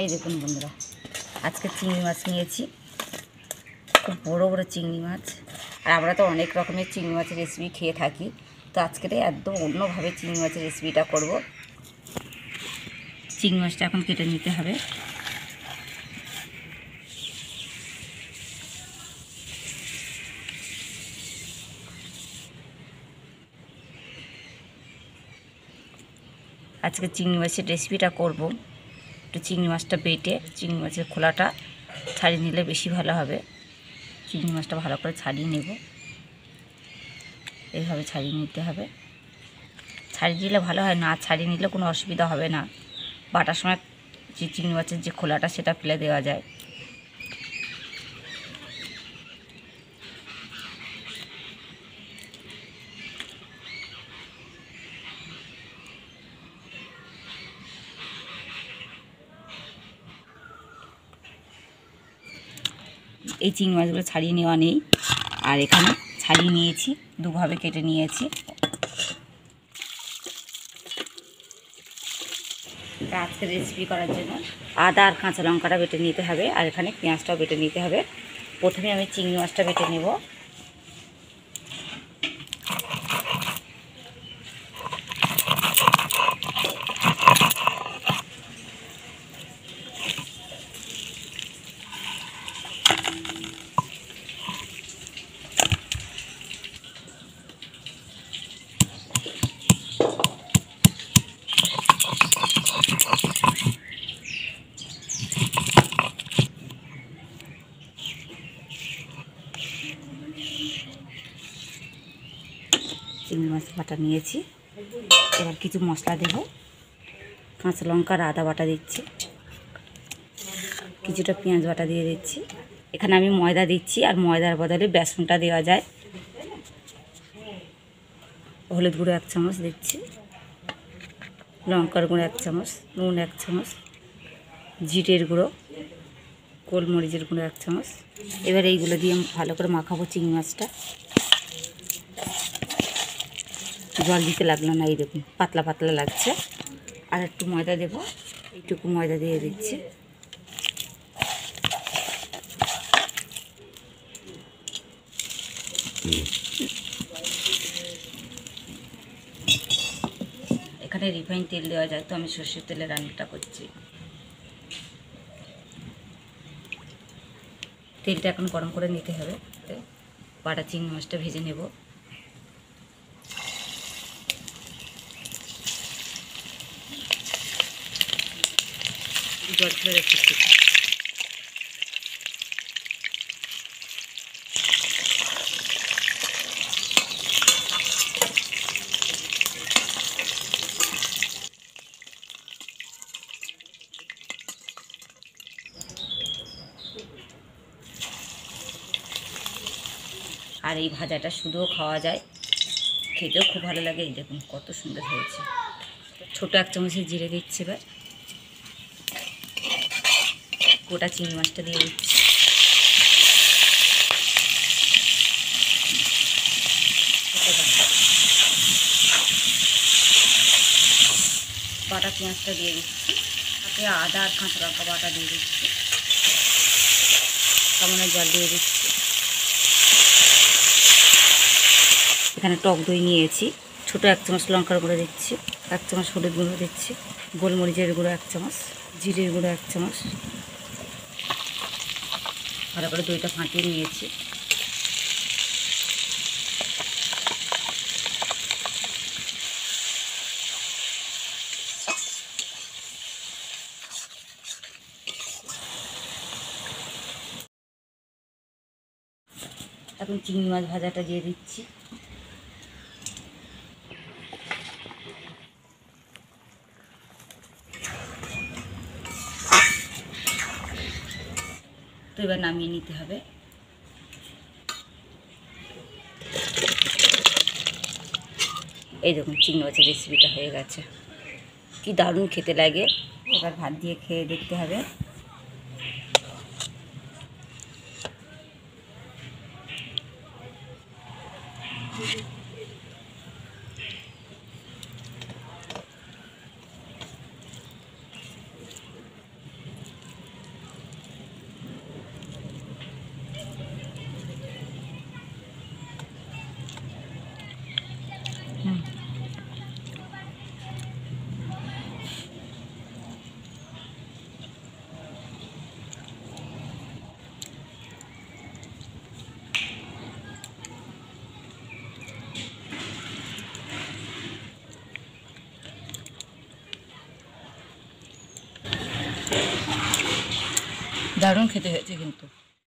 এই দেখুন বন্ধুরা, আজকে চিংড়ি মাছ নিয়েছি। খুব বড়ো বড়ো চিংড়ি মাছ। আর আমরা তো অনেক রকমের চিংড়ি মাছের রেসিপি খেয়ে থাকি। তো আজকের একদম অন্যভাবে চিংড়ি মাছের রেসিপিটা করব। চিংড়ি মাছটা এখন কেটে নিতে হবে। আজকে চিংড়ি মাছের রেসিপিটা করব। একটু চিংড়ি মাছটা বেটে চিংড়ি মাছের খোলাটা ছাড়িয়ে নিলে বেশি ভালো হবে। চিংড়ি মাছটা ভালো করে ছাড়িয়ে নেব। এইভাবে ছাড়িয়ে নিতে হবে। ছাড়িয়ে দিলে ভালো হয়, না ছাড়িয়ে নিলে কোনো অসুবিধা হবে না। বাটার সময় যে চিংড়ি মাছের যে খোলাটা সেটা ফেলে দেওয়া যায়। এই চিংড়ি মাছগুলো ছাড়িয়ে নেওয়া নেই। আর এখানে ছাড়িয়ে নিয়েছি, দুভাবে কেটে নিয়েছি। আজকে রেসিপি করার জন্য। আদা আর কাঁচা লঙ্কাটা বেটে নিতে হবে, আর এখানে পেঁয়াজটাও বেটে নিতে হবে। প্রথমে আমি চিংড়ি মাছটা বেটে নেব। চিংড়ি মাছ বাটা নিয়েছি। এবার কিছু মশলা দেব। কাঁচা লঙ্কা আর আদা বাটা দিচ্ছি। কিছুটা পেঁয়াজ বাটা দিয়ে দিচ্ছি। এখানে আমি ময়দা দিচ্ছি আর ময়দার বদলে বেসনটা দেওয়া যায়। হলুদ গুঁড়ো এক চামচ দিচ্ছি। লঙ্কার গুঁড়ো এক চামচ, নুন এক চামচ, জিরের গুঁড়ো, গোলমরিচের গুঁড়ো এক চামচ। এবার এইগুলো দিয়ে ভালো করে মাখাবো চিংড়ি মাছটা। জল দিতে লাগল না এই দেখুন পাতলা পাতলা লাগছে। আর একটু ময়দা দেব, এইটুকু ময়দা দিয়ে দিচ্ছি। এখানে রিফাইন তেল দেওয়া যায়, তো আমি সর্ষের তেলে রান্নাটা করছি। তেলটা এখন গরম করে নিতে হবে বাটা চিংড়ি মাছটা ভেজে নেব। আর এই ভাজাটা শুধুও খাওয়া যায়। খেতেও খুব ভালো লাগে। এই দেখুন, কত সুন্দর হয়েছে। ছোটো এক চামচে জিরে দিচ্ছি এবার। গোটা চিংড়ি মাছটা দিয়ে দিচ্ছি। বাটা পেঁয়াজটা দিয়ে দিচ্ছি। তাতে আদা আর কাঁচা লঙ্কা বাটা দিয়ে দিচ্ছি। সামনে জল দিয়ে দিচ্ছি। এখানে টক দই নিয়েছি। ছোটো এক চামচ লঙ্কার গুঁড়ো দিচ্ছি। এক চামচ হলুদ গুঁড়ো দিচ্ছি। গোলমরিচের গুঁড়ো এক চামচ, জিরের গুঁড়ো এক চামচ। ভালো করে দইটা ফাটিয়ে নিয়েছি। এখন চিংড়ি মাছ ভাজাটা দিয়ে দিচ্ছি। তো এবার নামিয়ে নিতে হবে। এই দেখুন, চিংড়ি মাছের রেসিপিটা হয়ে গেছে। কি দারুণ খেতে লাগে। এবার ভাত দিয়ে খেয়ে দেখতে হবে। দারুণ খেতে হয়েছে কিন্তু।